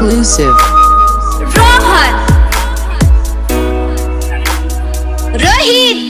exclusive. Rohan Rohit